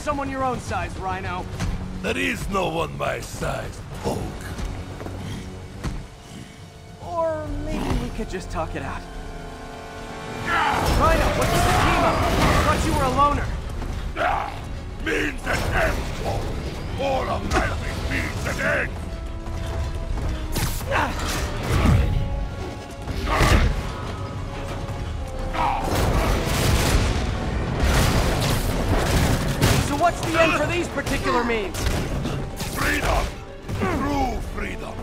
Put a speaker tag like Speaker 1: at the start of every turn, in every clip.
Speaker 1: someone your own size, Rhino.
Speaker 2: There is no one my size, Hulk.
Speaker 1: Or maybe we could just talk it out. Rhino, what's with the team up? I thought you were a loner.
Speaker 2: Ah, means and ends, Hulk. All of life
Speaker 1: So what's the end for these particular means?
Speaker 2: Freedom! True freedom!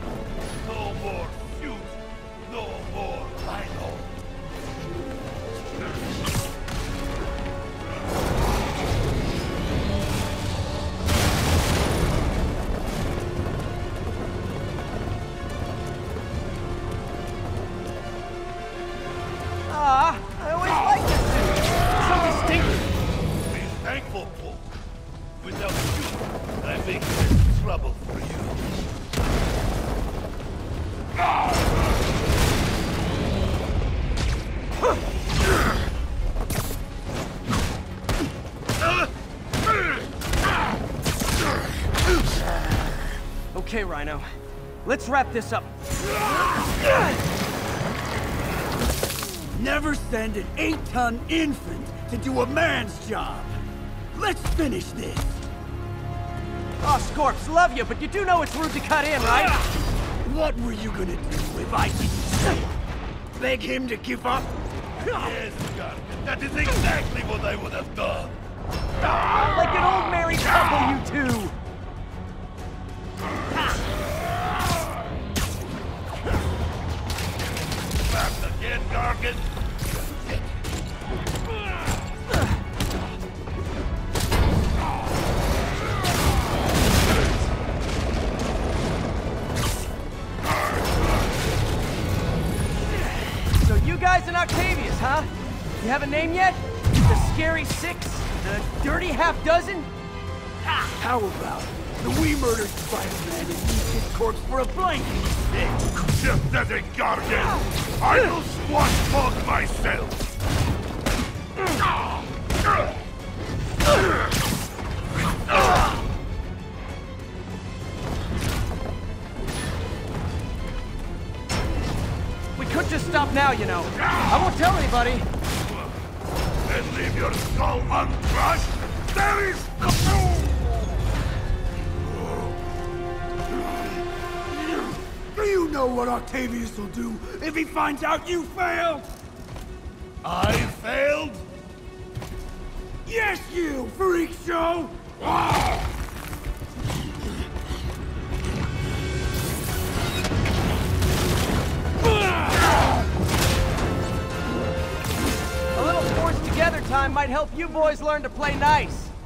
Speaker 2: No more feud! No more Rhino!
Speaker 1: Ah, I always liked this. So distinctive.
Speaker 2: Be thankful. Without you, I make this trouble for you.
Speaker 1: Okay, Rhino. Let's wrap this up.
Speaker 3: Never send an eight-ton infant to do a man's job. Let's finish this.
Speaker 1: Oh, Scorps, love you, but you do know it's rude to cut in, right?
Speaker 3: What were you gonna do if I didn't say it? Beg him to give up?
Speaker 2: Yes, God, that is exactly what I would have done.
Speaker 1: Like an old married couple, you two!
Speaker 2: Back again, Gargan.
Speaker 1: Octavius, huh? You have a name yet? The Scary Six? The Dirty Half Dozen?
Speaker 3: How about the we murdered Spider-Man and used his corpse for a blanket instead?
Speaker 2: Just as a Gargan, I will squash Hulk myself.
Speaker 1: Stop now, you know. I won't tell anybody.
Speaker 2: And leave your skull uncrushed? There is kaboom!
Speaker 3: Do you know what Octavius will do if he finds out you failed?
Speaker 2: I failed?
Speaker 3: Yes, you, freak show!
Speaker 1: Ah! Might help you boys learn to play nice.